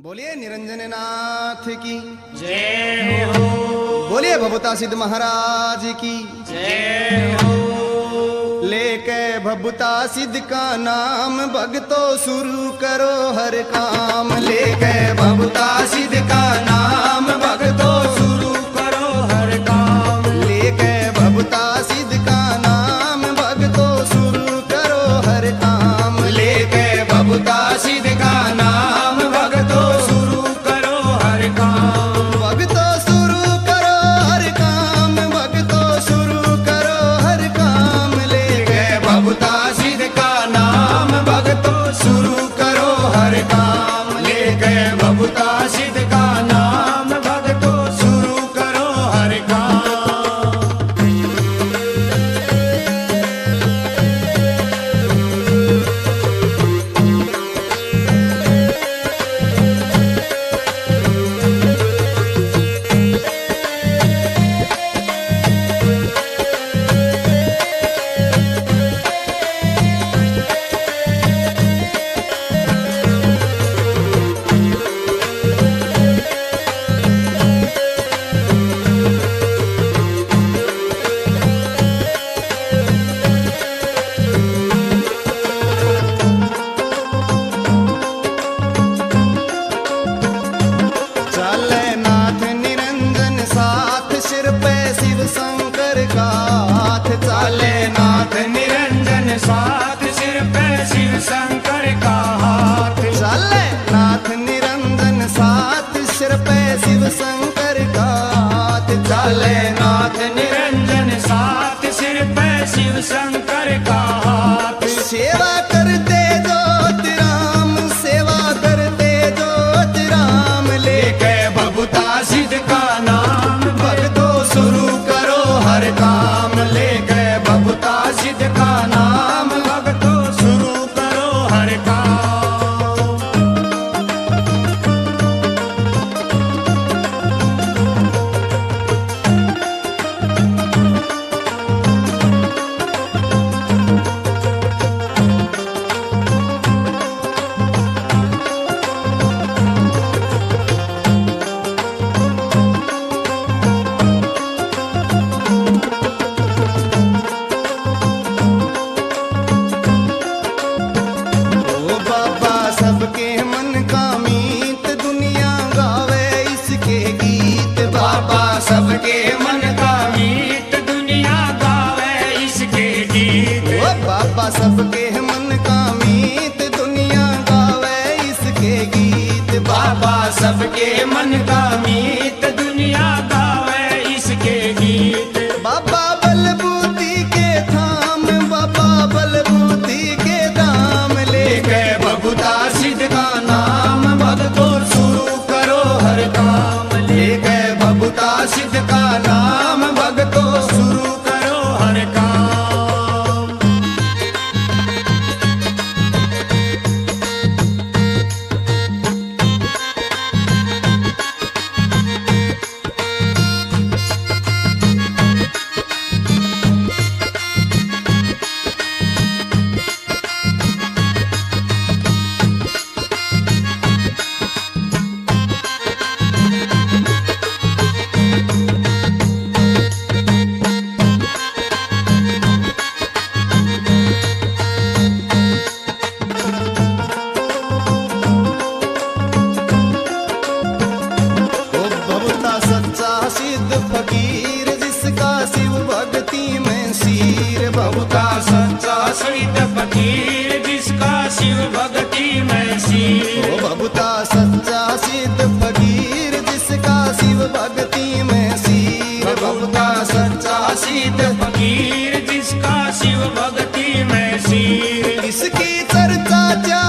बोलिए निरंजन नाथ की। जय हो। बोलिए भवता सिद्ध महाराज की। जय हो। लेके भवता सिद्ध का नाम भगतो शुरू करो हर काम। लेके भवता सिद्ध का नाम भगतो शुरू आपके मन का मी muchacha.